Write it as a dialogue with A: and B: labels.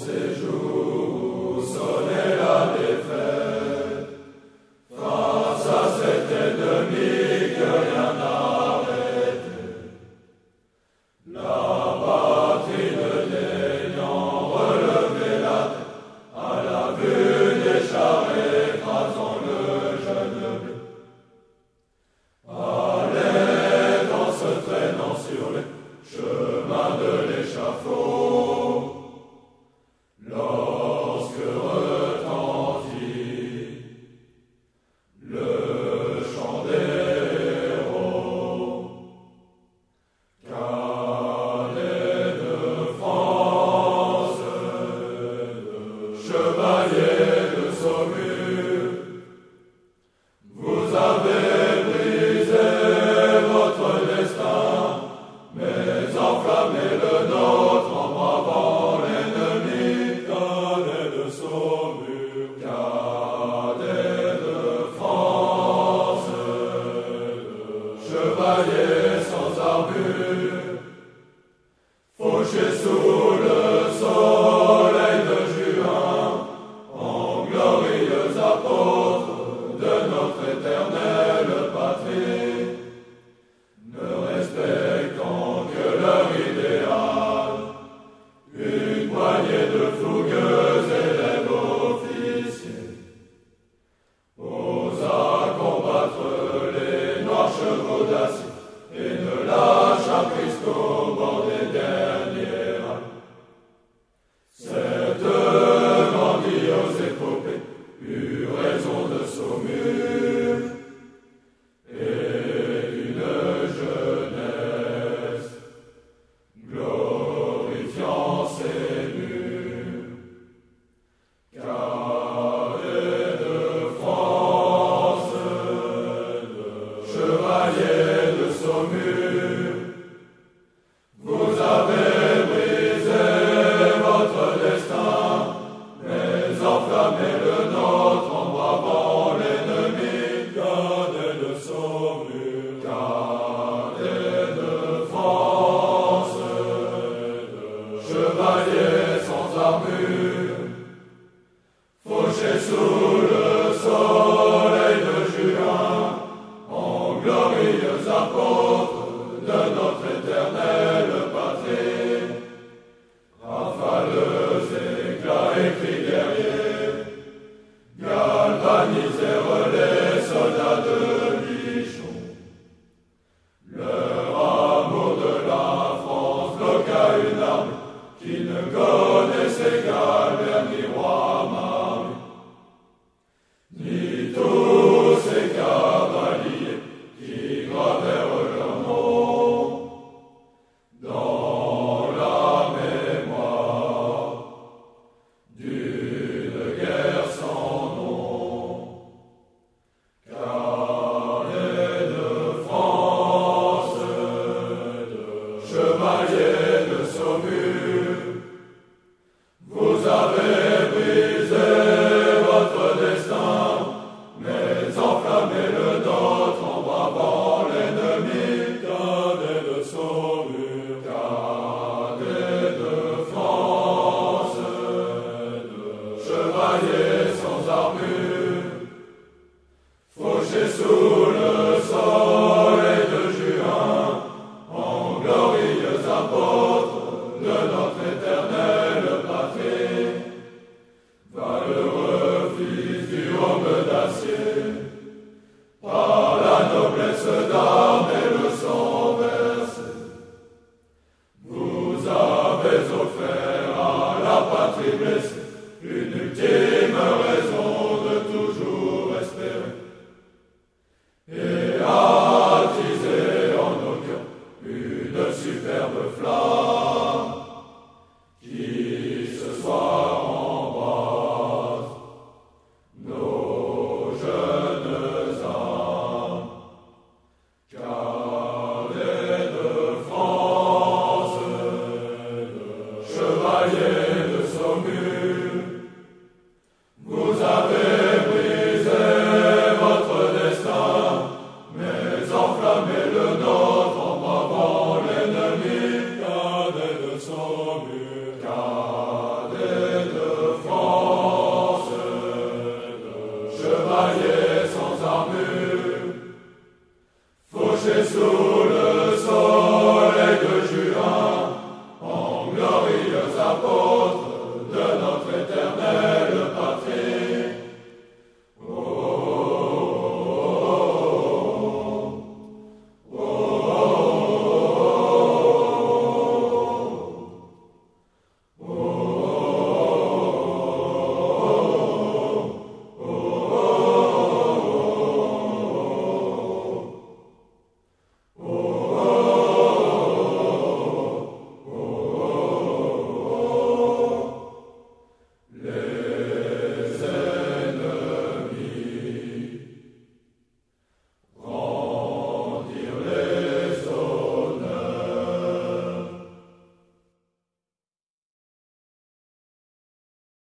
A: se joue au. de notre éternelle patrie, ne respectant que leur idéal, une poignée de fous glorieux apôtre de notre éternel. Amen.